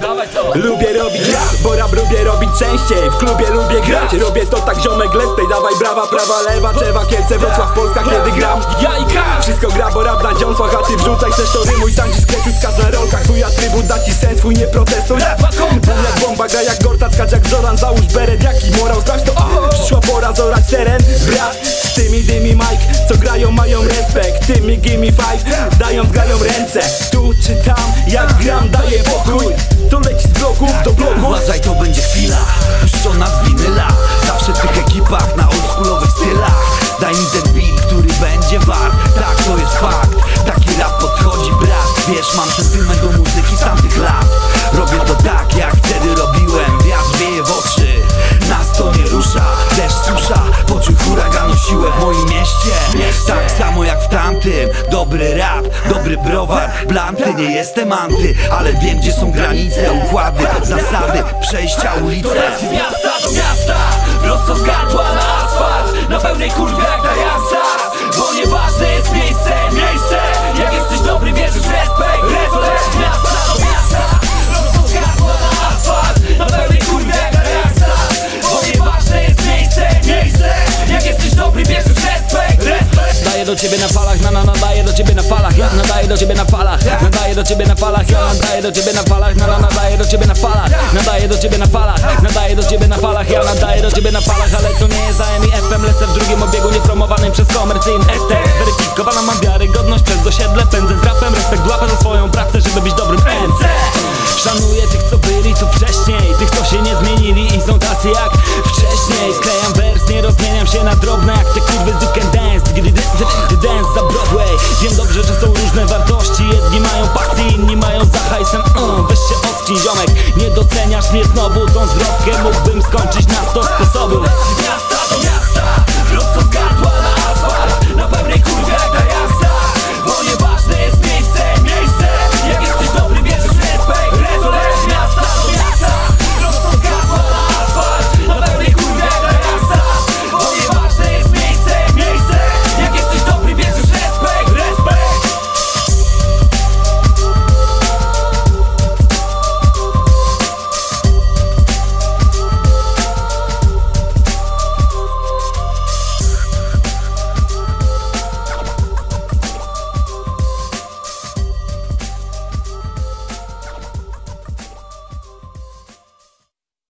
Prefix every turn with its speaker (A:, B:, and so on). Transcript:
A: Dawaj to.
B: Lubię robić rap, bo rap lubię robić częściej. W klubie lubię grać, robię to tak ziomek play Dawaj brawa, prawa, lewa, drzewa, Kielce, Wrocław, Polska Kiedy gram,
A: Ja i K.
B: Wszystko gra, bo rap na dziąsłach A ty wrzucaj chcesz to rymuj, tańczysz, skreśluj, skacz na rolkach Twój atrybut da ci sens, chuj nie protestuj.
A: Rapa konta.
B: Jak bomba, gra jak Gorta, skacz jak Jordan Załóż beret, jaki morał, sprawdź to. Przyszła pora zorać teren, brat Tymi dymi Mike, co grają mają respekt. Tymi gimme five, dają grają ręce. Tu czy tam, jak gram daję pokój. To leci z bloków do bloków.
C: Uważaj, to będzie chwila. Puszczona z winyla. Zawsze w tych ekipach na oldschoolowych stylach. Daj mi ten beat, który będzie wart. Tak, to jest fakt. Taki rap podchodzi brat. Wiesz, mam sentyment moim mieście. Tak samo jak w tamtym. Dobry rap, dobry browar. Blanty, nie jestem anty Ale wiem, gdzie są granice, układy Zasady, przejścia, ulice
A: do ciebie na falach, na na nadaję do ciebie na falach, ja nadaję do ciebie na falach, nadaję do ciebie na falach, ja nadaję do ciebie na falach, na na nadaję do ciebie na falach, nadaję do ciebie na falach, nadaję do ciebie na falach, ja
D: nadaję do ciebie na falach, ale to nie jest AM i FM, lecę w drugim obiegu niepromowanym przez komercyjny ET. Weryfikowana mam wiarygodność przez osiedle, pędzę z rapem, respekt łapę za swoją pracę, żeby być dobrym MC. Szanuję tych, co byli tu wcześniej, tych, co się nie zmienili i są tacy jak wcześniej. Sklejam wers, nie rozmieniam się na drobne, jak te kurwy z Ziomek, nie doceniasz mnie znowu Tą zwrotkę mógłbym skończyć na sto